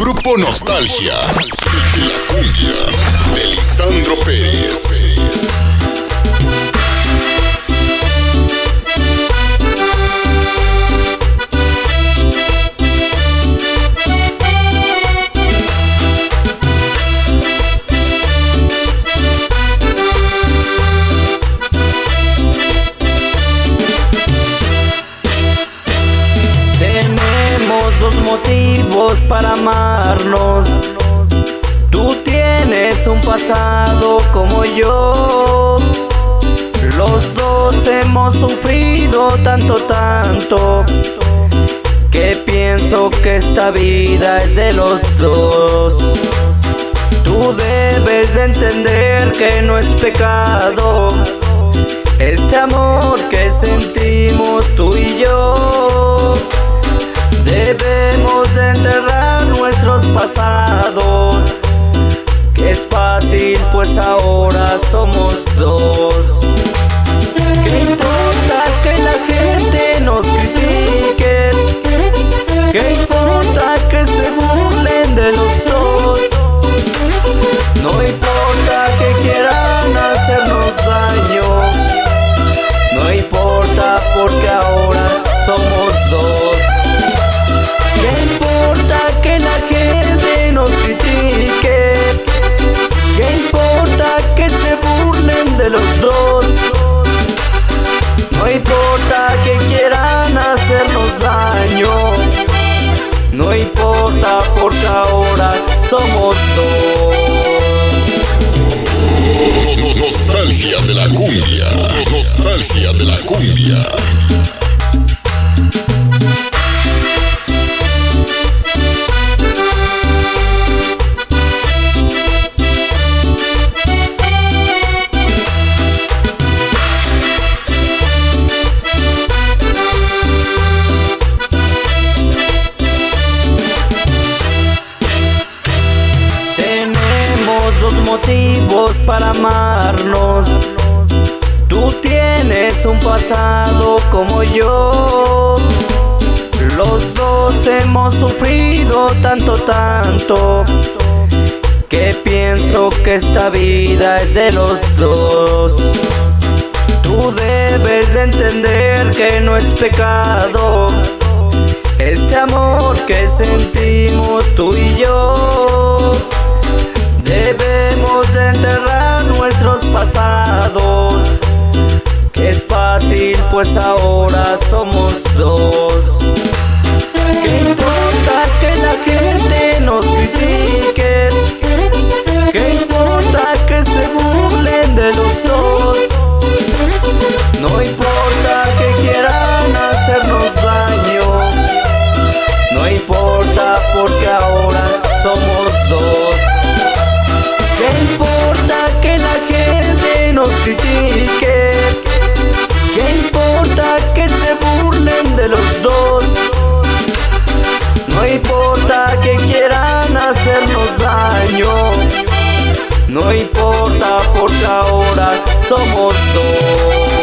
Grupo Nostalgia. La cumbia de Lisandro Pérez. Tú tienes un pasado como yo. Los dos hemos sufrido tanto, tanto. Que pienso que esta vida es de los dos. Tú debes de entender que no es pecado. Este amor que sentimos tú y yo. Debemos pasados. Que es fácil, pues ahora somos dos. ¿Qué importa que la gente nos critique? ¿Qué importa que se burlen de los dos? No importa que quieran hacernos daño. No importa porque ahora que quieran hacernos daño. No importa porque ahora somos dos. Nostalgia de la cumbia. Nostalgia de la cumbia. Motivos para amarnos. Tú tienes un pasado como yo. Los dos hemos sufrido tanto, tanto. Que pienso que esta vida es de los dos. Tú debes de entender que no es pecado. Este amor que sentimos tú y yo. Debemos de enterrar nuestros pasados. Que es fácil, pues ahora somos dos. ¿Qué importa que la gente nos critique? ¿Qué importa que se burlen de los dos? No importa que quieran hacernos daño. No importa porque ahora somos No importa que quieran hacernos daño. No importa porque ahora somos dos.